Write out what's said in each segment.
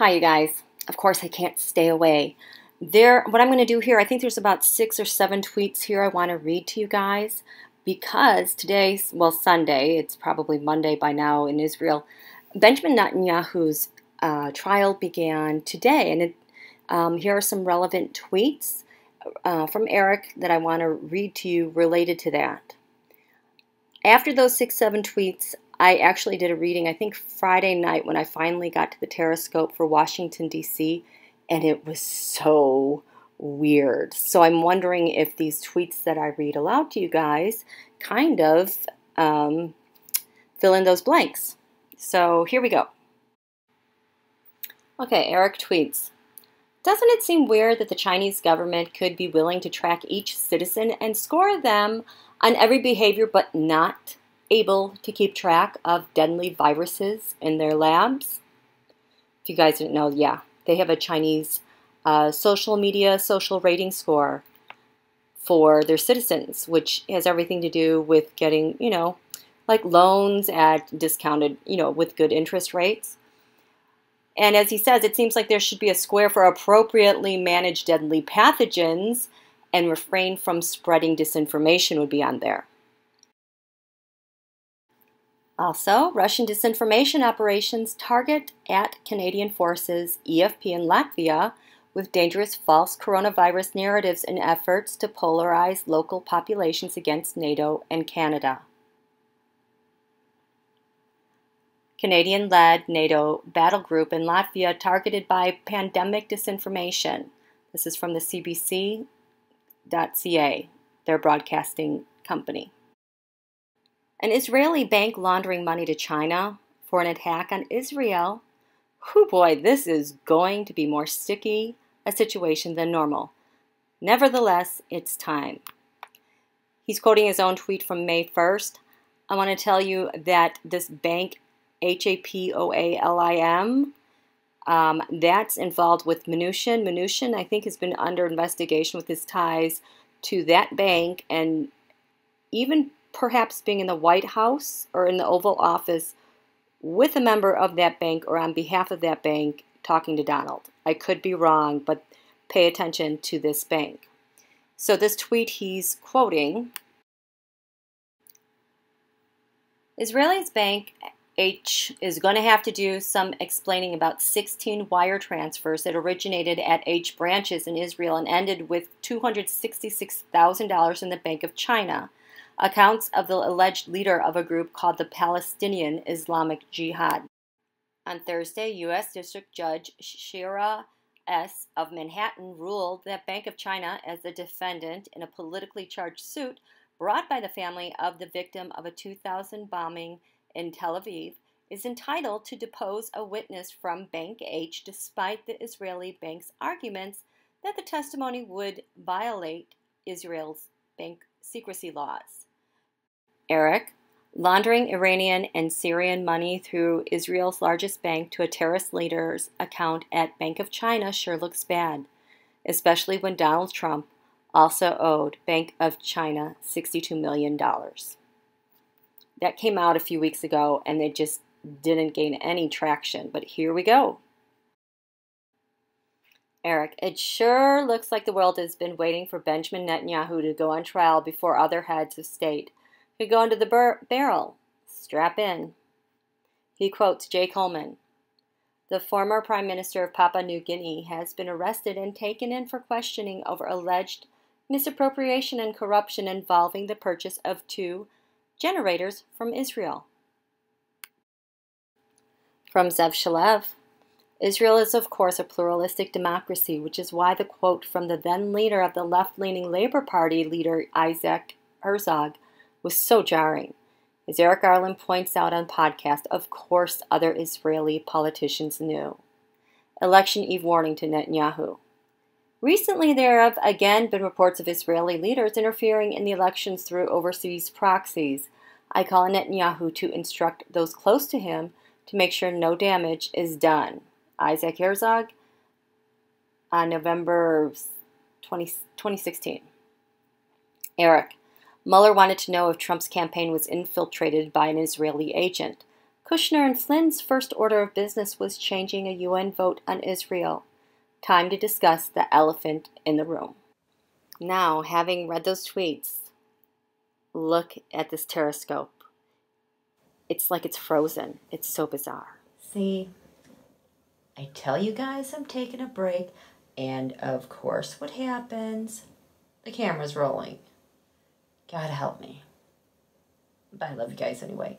Hi, you guys. Of course, I can't stay away. There, what I'm going to do here, I think there's about six or seven tweets here I want to read to you guys because today, well, Sunday, it's probably Monday by now in Israel, Benjamin Netanyahu's uh, trial began today. And it, um, here are some relevant tweets uh, from Eric that I want to read to you related to that. After those six, seven tweets, I actually did a reading, I think Friday night when I finally got to the Tarotscope for Washington, D.C., and it was so weird. So I'm wondering if these tweets that I read aloud to you guys kind of um, fill in those blanks. So here we go. Okay, Eric tweets. Doesn't it seem weird that the Chinese government could be willing to track each citizen and score them on every behavior but not able to keep track of deadly viruses in their labs. If you guys didn't know, yeah, they have a Chinese uh, social media social rating score for their citizens, which has everything to do with getting, you know, like loans at discounted, you know, with good interest rates. And as he says, it seems like there should be a square for appropriately managed deadly pathogens and refrain from spreading disinformation would be on there. Also, Russian disinformation operations target at Canadian forces, EFP in Latvia, with dangerous false coronavirus narratives in efforts to polarize local populations against NATO and Canada. Canadian led NATO battle group in Latvia targeted by pandemic disinformation. This is from the CBC.ca, their broadcasting company. An Israeli bank laundering money to China for an attack on Israel. Whew boy, this is going to be more sticky a situation than normal. Nevertheless, it's time. He's quoting his own tweet from May 1st. I want to tell you that this bank, H A P O A L I M, um, that's involved with Mnuchin. Mnuchin, I think, has been under investigation with his ties to that bank and even perhaps being in the White House or in the Oval Office with a member of that bank or on behalf of that bank talking to Donald. I could be wrong, but pay attention to this bank. So, this tweet he's quoting Israeli's bank H is going to have to do some explaining about 16 wire transfers that originated at H branches in Israel and ended with $266,000 in the Bank of China accounts of the alleged leader of a group called the Palestinian Islamic Jihad. On Thursday, U.S. District Judge Shira S. of Manhattan ruled that Bank of China, as the defendant in a politically charged suit brought by the family of the victim of a 2000 bombing in Tel Aviv, is entitled to depose a witness from Bank H despite the Israeli bank's arguments that the testimony would violate Israel's bank secrecy laws. Eric, laundering Iranian and Syrian money through Israel's largest bank to a terrorist leader's account at Bank of China sure looks bad, especially when Donald Trump also owed Bank of China $62 million. That came out a few weeks ago and it just didn't gain any traction, but here we go. Eric, it sure looks like the world has been waiting for Benjamin Netanyahu to go on trial before other heads of state could go into the barrel. Strap in. He quotes Jay Coleman. The former Prime Minister of Papua New Guinea has been arrested and taken in for questioning over alleged misappropriation and corruption involving the purchase of two generators from Israel. From Zev Shalev. Israel is, of course, a pluralistic democracy, which is why the quote from the then leader of the left leaning Labor Party leader Isaac Herzog was so jarring. As Eric Garland points out on podcast, of course other Israeli politicians knew. Election Eve warning to Netanyahu. Recently, there have again been reports of Israeli leaders interfering in the elections through overseas proxies. I call on Netanyahu to instruct those close to him to make sure no damage is done. Isaac Herzog on November 20, 2016. Eric, Mueller wanted to know if Trump's campaign was infiltrated by an Israeli agent. Kushner and Flynn's first order of business was changing a UN vote on Israel. Time to discuss the elephant in the room. Now, having read those tweets, look at this tarotscope. It's like it's frozen. It's so bizarre. See, I tell you guys I'm taking a break, and of course, what happens? The camera's rolling. God help me. But I love you guys anyway.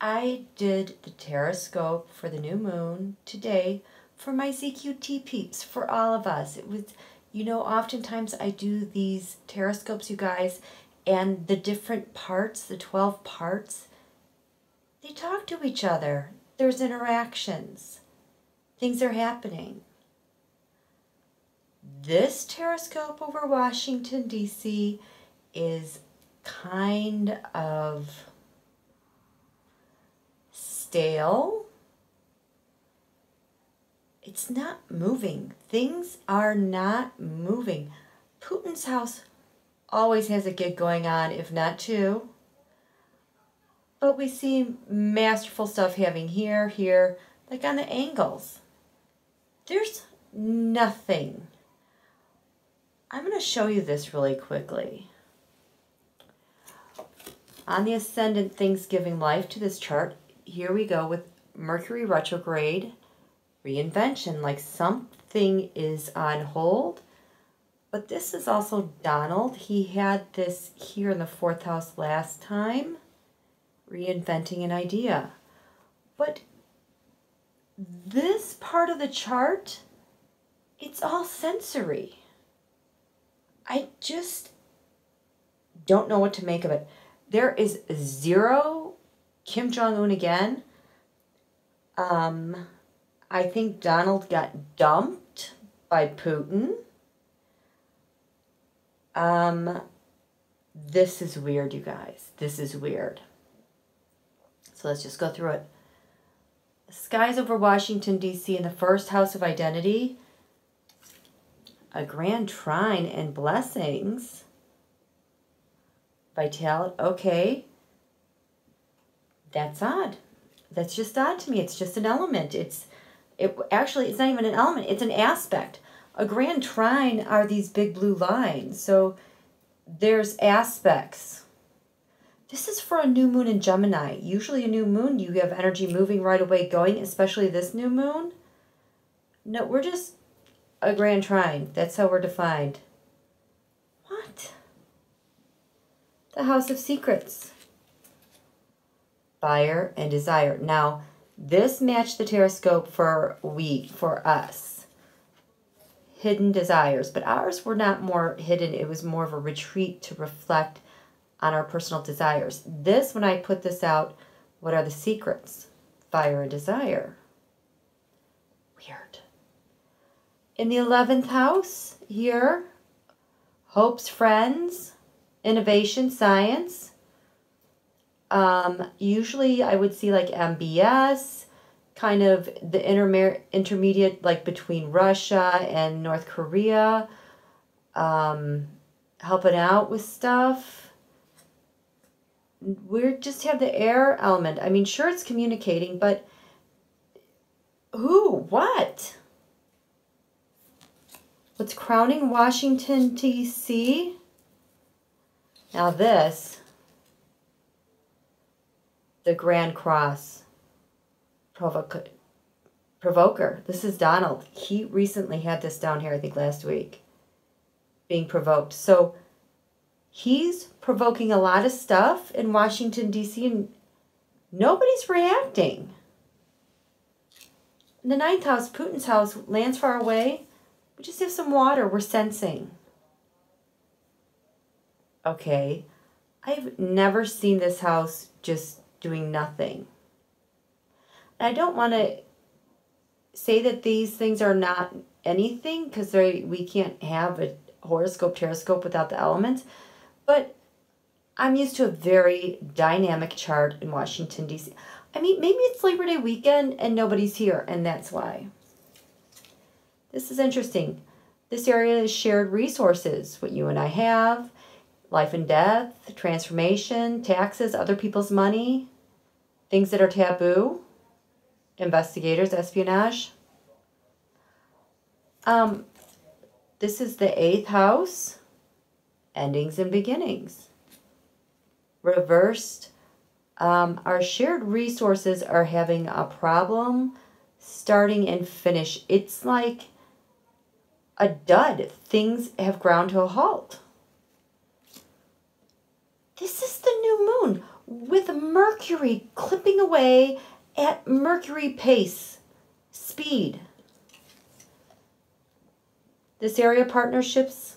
I did the Tarotscope for the new moon today for my ZQT peeps, for all of us. It was, you know, oftentimes I do these Tarotscopes, you guys, and the different parts, the 12 parts, they talk to each other. There's interactions. Things are happening. This Tarotscope over Washington, D.C. is kind of stale. It's not moving. Things are not moving. Putin's house always has a gig going on, if not two. But we see masterful stuff having here, here, like on the angles. There's nothing. I'm going to show you this really quickly. On the ascendant, things giving life to this chart, here we go with Mercury retrograde, reinvention, like something is on hold. But this is also Donald. He had this here in the fourth house last time, reinventing an idea. But this part of the chart, it's all sensory. I just don't know what to make of it. There is zero Kim Jong Un again. Um, I think Donald got dumped by Putin. Um, this is weird, you guys. This is weird. So let's just go through it. Skies over Washington, D.C. in the first house of identity. A grand trine and blessings. Vitality. Okay. That's odd. That's just odd to me. It's just an element. It's it actually it's not even an element. It's an aspect. A grand trine are these big blue lines. So there's aspects. This is for a new moon in Gemini. Usually a new moon you have energy moving right away going, especially this new moon. No, we're just a grand trine. That's how we're defined. What? The House of Secrets. Fire and Desire. Now, this matched the Tarotscope for we, for us. Hidden desires. But ours were not more hidden. It was more of a retreat to reflect on our personal desires. This, when I put this out, what are the secrets? Fire and desire. Weird. In the 11th house, here, hopes, friends, innovation, science. Um, usually I would see like MBS, kind of the intermer- intermediate, like between Russia and North Korea, um, helping out with stuff. We just have the air element. I mean, sure, it's communicating, but who? What? What's crowning Washington, D.C.? Now, this, the Grand Cross provoc- provoker. This is Donald. He recently had this down here, I think last week, being provoked. So he's provoking a lot of stuff in Washington, D.C., and nobody's reacting. In the ninth house, Putin's house, lands far away. We just have some water. We're sensing. Okay. I've never seen this house just doing nothing. I don't want to say that these things are not anything because we can't have a horoscope, tarotscope without the elements. But I'm used to a very dynamic chart in Washington, D.C. I mean, maybe it's Labor Day weekend and nobody's here, and that's why. This is interesting. This area is shared resources, what you and I have, life and death, transformation, taxes, other people's money. things that are taboo, investigators, espionage. Um, this is the eighth house, endings and beginnings. Reversed, um, our shared resources are having a problem starting and finish. It's like a dud. Things have ground to a halt. This is the new moon with Mercury clipping away at Mercury pace, speed. This area partnerships,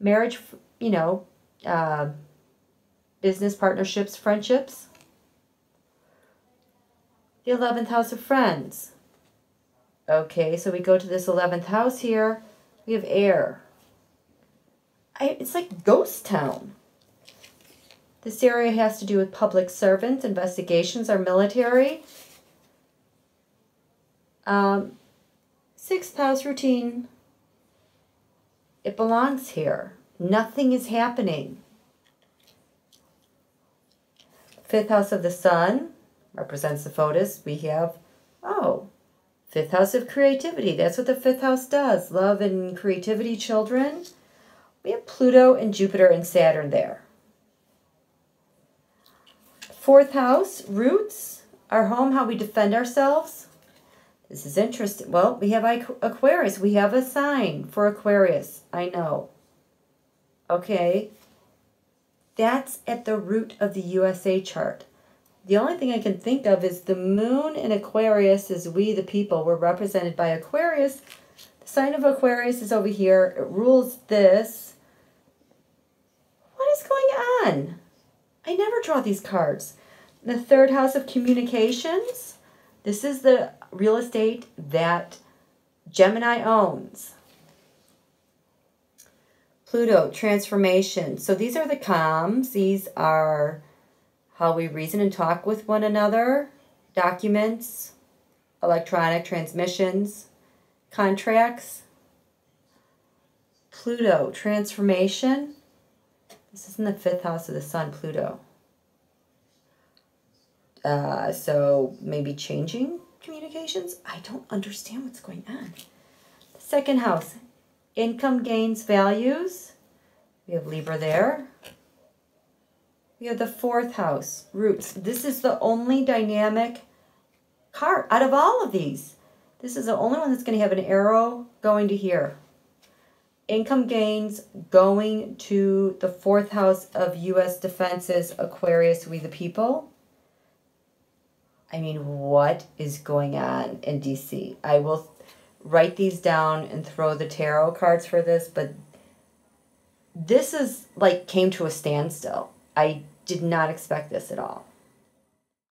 marriage, you know, uh, business partnerships, friendships. The 11th house of friends. Okay, so we go to this 11th house here. We have air. I, it's like ghost town. This area has to do with public servants, investigations, our military. Um, sixth house routine. It belongs here. Nothing is happening. Fifth house of the sun represents the photos. We have, oh, fifth house of creativity. That's what the fifth house does. Love and creativity, children. We have Pluto and Jupiter and Saturn there. Fourth house, roots, our home, how we defend ourselves. This is interesting. Well, we have Aquarius. We have a sign for Aquarius. I know. Okay. That's at the root of the USA chart. The only thing I can think of is the moon in Aquarius is we the people. We're represented by Aquarius. The sign of Aquarius is over here. It rules this. What is going on? I never draw these cards. The third house of communications. This is the real estate that Gemini owns. Pluto, transformation. So these are the comms. These are how we reason and talk with one another, documents, electronic transmissions, contracts. Pluto, transformation. This is in the fifth house of the sun, Pluto. Uh, so maybe changing communications? I don't understand what's going on. The second house, income gains values. We have Libra there. We have the fourth house, roots. This is the only dynamic card out of all of these. This is the only one that's going to have an arrow going to here income gains going to the fourth house of U.S. defenses, Aquarius, we the people. I mean, what is going on in DC? I will write these down and throw the tarot cards for this, but this is like came to a standstill. I did not expect this at all.